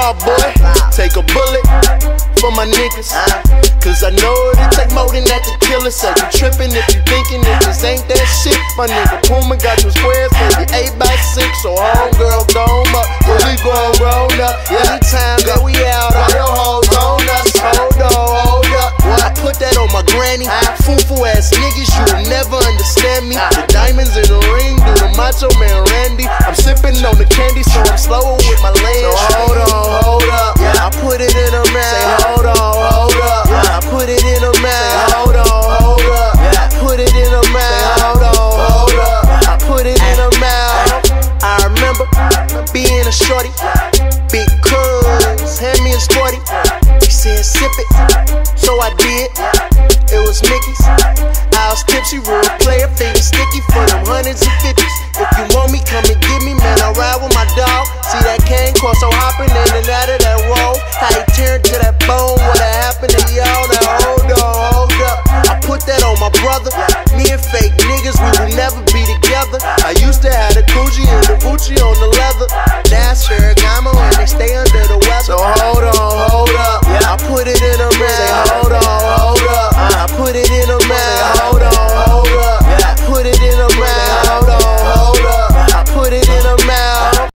boy. Take a bullet for my niggas. Cause I know it take more than that to kill us. So you tripping if you thinking it just ain't that shit. My nigga Puma got you squares, baby, 8 by 6 So homegirl, gone up. Yeah, we grown, grown up. Anytime that we out, all your hoes on us. Hold on, hold up. Well, I put that on my granny. Foo-foo ass niggas, you will never understand me. The diamonds in the ring, do the macho man Randy. Being a shorty. Big cuz, hand me a sporty. He said sip it, so I did. It was Mickey's. I was tipsy, real player, finger sticky for them hundreds and fifties. If you want me, come and get me, man. I ride with my dog. See that cane cross, so hopping brother.